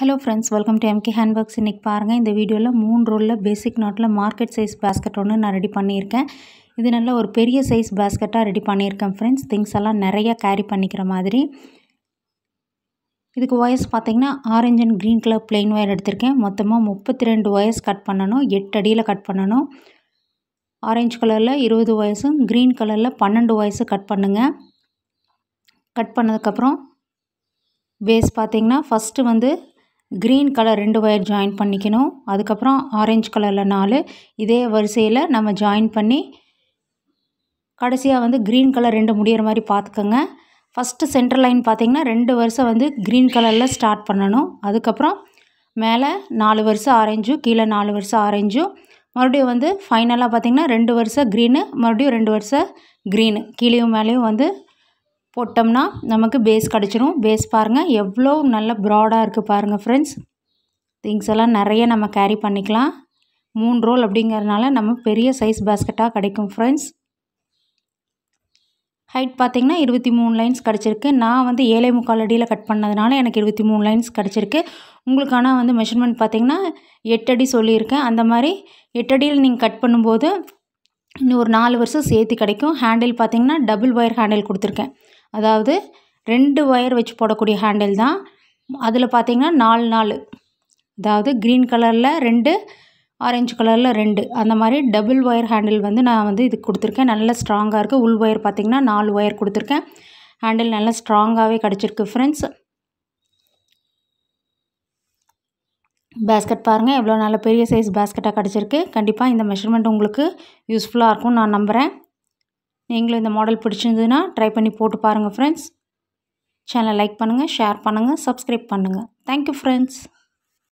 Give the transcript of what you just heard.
Hello friends welcome to MK handbags இன்றைக்கி பாருங்கள் இந்த வீடியோவில் மூணு ரோலில் பேசிக் நாட்டில் மார்க்கெட் சைஸ் பேஸ்கெட் ஒன்று நான் ரெடி பண்ணியிருக்கேன். இது நல்ல ஒரு பெரிய சைஸ் பேஸ்கெட்டாக ரெடி பண்ணியிருக்கேன் ஃப்ரெண்ட்ஸ் திங்ஸ் எல்லாம் நிறையா கேரி பண்ணிக்கிற மாதிரி. இதுக்கு ஒயர்ஸ் பார்த்தீங்கன்னா orange and green colour plain wire எடுத்திருக்கேன். மொத்தமாக முப்பத்தி ரெண்டு ஒயர்ஸ் கட் பண்ணணும் எட்டு அடியில் கட் பண்ணணும். ஆரஞ்சு கலரில் இருபது ஒயர்ஸும் க்ரீன் கலரில் பன்னெண்டு ஒயர்ஸு கட் பண்ணுங்கள் கட் பண்ணதுக்கப்புறம் பேஸ் பார்த்திங்கன்னா ஃபஸ்ட்டு வந்து க்ரீன் கலர் ரெண்டு ஒயர் ஜாயின் பண்ணிக்கணும். அதுக்கப்புறம் ஆரஞ்சு கலரில் நாலு. இதே வரிசையில் நம்ம ஜாயின் பண்ணி கடைசியாக வந்து க்ரீன் கலர் ரெண்டு முடிகிற மாதிரி பார்த்துக்கோங்க. ஃபஸ்ட்டு சென்டர் லைன் பார்த்திங்கன்னா ரெண்டு வருஷம் வந்து க்ரீன் கலரில் ஸ்டார்ட் பண்ணணும். அதுக்கப்புறம் மேலே நாலு வருஷம் ஆரஞ்சும் கீழே நாலு வருஷம் ஆரஞ்சும் மறுபடியும் வந்து ஃபைனலாக பார்த்திங்கன்னா ரெண்டு வருஷம் க்ரீனு மறுபடியும் ரெண்டு வருஷம் க்ரீனு கீழேயும் மேலேயும் வந்து போட்டோம்னா நமக்கு பேஸ் கிடச்சிரும். பேஸ் பாருங்கள் எவ்வளோ நல்ல ப்ராடாக இருக்குது பாருங்கள் ஃப்ரெண்ட்ஸ் திங்ஸ் எல்லாம் நிறைய நம்ம கேரி பண்ணிக்கலாம். மூணு ரோல் அப்படிங்கிறதுனால நம்ம பெரிய சைஸ் பேஸ்கெட்டாக கிடைக்கும் ஃப்ரெண்ட்ஸ் ஹைட் பார்த்திங்கன்னா இருபத்தி மூணு லைன்ஸ் கிடச்சிருக்கு. நான் வந்து ஏழை முக்கால் அடியில் கட் பண்ணதுனால எனக்கு இருபத்தி மூணு லைன்ஸ் கிடச்சிருக்கு. உங்களுக்கான வந்து மெஷர்மெண்ட் பார்த்திங்கன்னா எட்டு அடி சொல்லியிருக்கேன். அந்த மாதிரி எட்டு அடியில் நீங்கள் கட் பண்ணும்போது இன்னும் ஒரு நாலு வருஷம் சேர்த்து கிடைக்கும். ஹேண்டில் பார்த்திங்கன்னா டபுள் ஒயர் ஹேண்டில் கொடுத்துருக்கேன். அதாவது ரெண்டு ஒயர் வச்சு போடக்கூடிய ஹேண்டில் தான். அதில் பார்த்திங்கன்னா நாலு நாலு. அதாவது க்ரீன் கலரில் ரெண்டு ஆரஞ்சு கலரில் ரெண்டு. அந்த மாதிரி டபுள் ஒயர் ஹேண்டில் வந்து நான் வந்து இது கொடுத்துருக்கேன். நல்ல ஸ்ட்ராங்காக இருக்குது உள் ஒயர் பார்த்திங்கன்னா நாலு ஒயர் கொடுத்துருக்கேன். ஹேண்டில் நல்லா ஸ்ட்ராங்காகவே கிடச்சிருக்கு ஃப்ரெண்ட்ஸ் பேஸ்கெட் பாருங்கள் எவ்வளோ நல்ல பெரிய சைஸ் பேஸ்கெட்டாக கிடச்சிருக்கு. கண்டிப்பாக இந்த மெஷர்மெண்ட் உங்களுக்கு யூஸ்ஃபுல்லாக இருக்கும்னு நான் நம்புகிறேன் நீங்களும் இந்த மாடல் பிடிச்சிருந்ததுன்னா ட்ரை பண்ணி போட்டு பாருங்கள் ஃப்ரெண்ட்ஸ் சேனலை லைக் பண்ணுங்கள் ஷேர் பண்ணுங்கள் சப்ஸ்கிரைப் பண்ணுங்கள் தேங்க்யூ ஃப்ரெண்ட்ஸ்